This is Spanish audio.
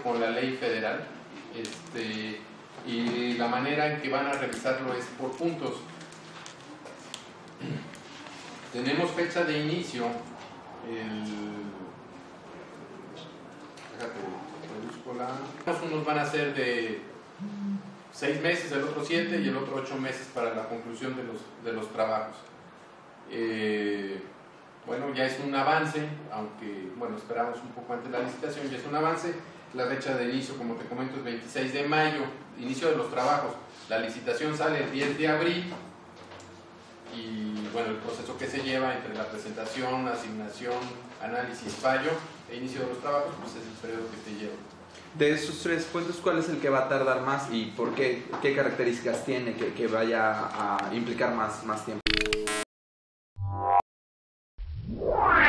con la ley federal este, y la manera en que van a revisarlo es por puntos. Tenemos fecha de inicio, el, unos van a ser de seis meses, el otro siete y el otro ocho meses para la conclusión de los, de los trabajos. Eh, bueno, ya es un avance, aunque bueno, esperamos un poco antes la licitación, ya es un avance. La fecha de inicio, como te comento, es 26 de mayo, inicio de los trabajos. La licitación sale el 10 de abril y bueno, el proceso que se lleva entre la presentación, asignación, análisis, fallo e inicio de los trabajos, pues es el periodo que te lleva. De esos tres puntos, ¿cuál es el que va a tardar más y por qué? ¿Qué características tiene que, que vaya a implicar más, más tiempo?